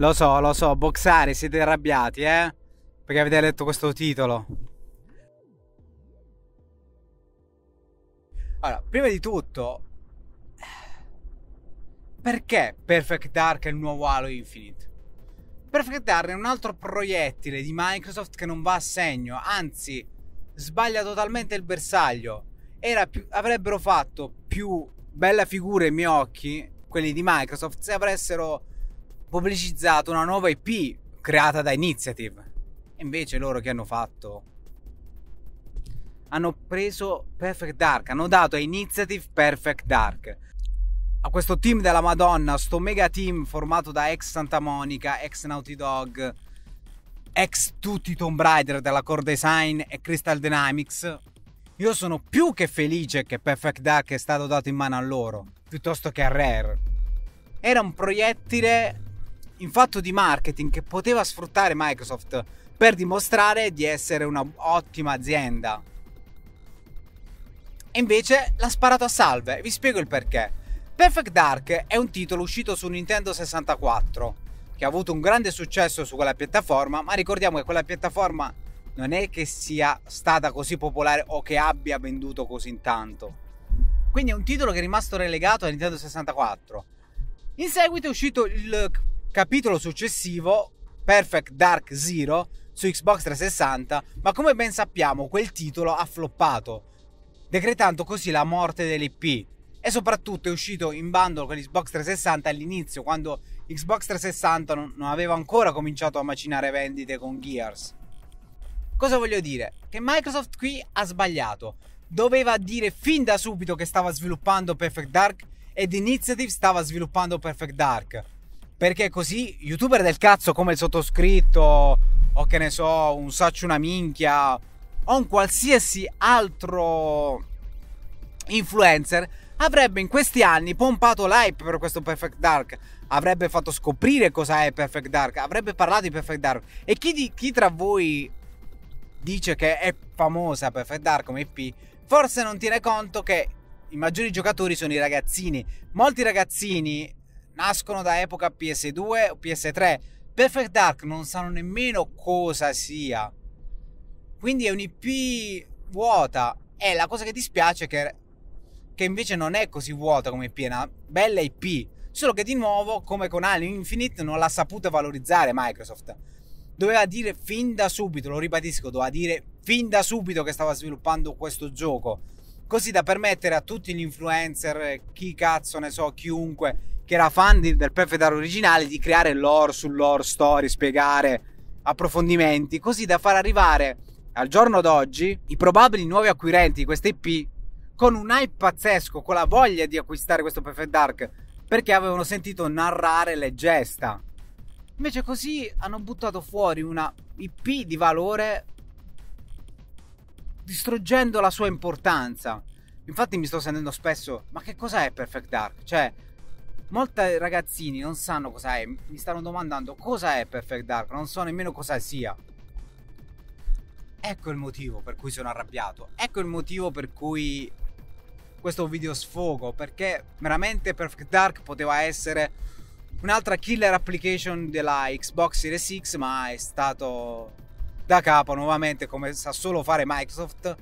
Lo so, lo so, boxare, siete arrabbiati, eh? Perché avete letto questo titolo. Allora, prima di tutto, perché Perfect Dark è il nuovo Halo Infinite? Perfect Dark è un altro proiettile di Microsoft che non va a segno, anzi, sbaglia totalmente il bersaglio. Più, avrebbero fatto più bella figura ai miei occhi, quelli di Microsoft, se avessero pubblicizzato una nuova IP creata da Initiative. E invece loro che hanno fatto? Hanno preso Perfect Dark, hanno dato a Initiative Perfect Dark. A questo team della Madonna, sto mega team formato da ex Santa Monica, ex Naughty Dog, ex tutti Tomb Raider della Core Design e Crystal Dynamics. Io sono più che felice che Perfect Dark è stato dato in mano a loro, piuttosto che a Rare. Era un proiettile in fatto di marketing che poteva sfruttare Microsoft per dimostrare di essere un'ottima azienda. E invece l'ha sparato a salve, vi spiego il perché. Perfect Dark è un titolo uscito su Nintendo 64, che ha avuto un grande successo su quella piattaforma, ma ricordiamo che quella piattaforma non è che sia stata così popolare o che abbia venduto così tanto. Quindi è un titolo che è rimasto relegato a Nintendo 64. In seguito è uscito il capitolo successivo, Perfect Dark Zero, su Xbox 360, ma come ben sappiamo quel titolo ha floppato, decretando così la morte dell'IP. E soprattutto è uscito in bundle con Xbox 360 all'inizio, quando Xbox 360 non, non aveva ancora cominciato a macinare vendite con Gears. Cosa voglio dire? Che Microsoft qui ha sbagliato. Doveva dire fin da subito che stava sviluppando Perfect Dark ed Initiative stava sviluppando Perfect Dark perché così youtuber del cazzo come il sottoscritto o che ne so, un saccio una minchia o un qualsiasi altro influencer avrebbe in questi anni pompato l'hype per questo Perfect Dark, avrebbe fatto scoprire cosa è Perfect Dark, avrebbe parlato di Perfect Dark e chi, di, chi tra voi dice che è famosa Perfect Dark come IP, forse non tiene conto che i maggiori giocatori sono i ragazzini. Molti ragazzini nascono da epoca PS2 o PS3. Perfect Dark non sanno nemmeno cosa sia. Quindi è un'IP vuota. E la cosa che dispiace è che, che invece non è così vuota come IP, è una bella IP. Solo che di nuovo, come con Halo Infinite, non l'ha saputa valorizzare Microsoft. Doveva dire fin da subito, lo ribadisco, doveva dire fin da subito che stava sviluppando questo gioco. Così da permettere a tutti gli influencer, chi cazzo ne so, chiunque, che era fan di, del Perfect Dark originale di creare lore su lore, story, spiegare approfondimenti, così da far arrivare al giorno d'oggi i probabili nuovi acquirenti di questa IP con un hype pazzesco, con la voglia di acquistare questo Perfect Dark, perché avevano sentito narrare le gesta. Invece così hanno buttato fuori una IP di valore distruggendo la sua importanza. Infatti mi sto sentendo spesso, ma che cos'è Perfect Dark? Cioè, molti ragazzini non sanno cosa è, mi stanno domandando cosa è Perfect Dark, non so nemmeno cosa sia. Ecco il motivo per cui sono arrabbiato, ecco il motivo per cui questo video sfogo, perché veramente Perfect Dark poteva essere un'altra killer application della Xbox Series X, ma è stato da capo nuovamente come sa solo fare Microsoft.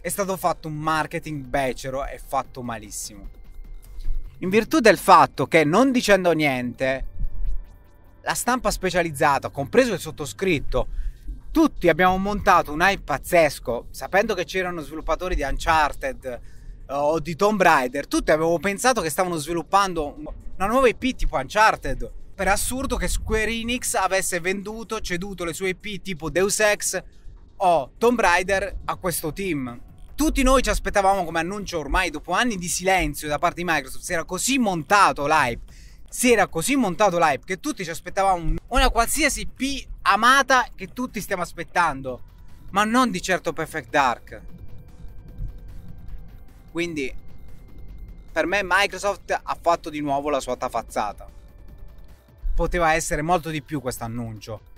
È stato fatto un marketing becero e fatto malissimo in virtù del fatto che non dicendo niente, la stampa specializzata, compreso il sottoscritto, tutti abbiamo montato un hype pazzesco, sapendo che c'erano sviluppatori di Uncharted uh, o di Tomb Raider, tutti avevamo pensato che stavano sviluppando una nuova IP tipo Uncharted. Per assurdo che Square Enix avesse venduto, ceduto le sue IP tipo Deus Ex o Tomb Raider a questo team tutti noi ci aspettavamo come annuncio ormai dopo anni di silenzio da parte di Microsoft, si era così montato l'hype, si era così montato l'hype che tutti ci aspettavamo una qualsiasi P amata che tutti stiamo aspettando, ma non di certo Perfect Dark. Quindi per me Microsoft ha fatto di nuovo la sua tafazzata. Poteva essere molto di più questo annuncio